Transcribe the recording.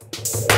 Bye.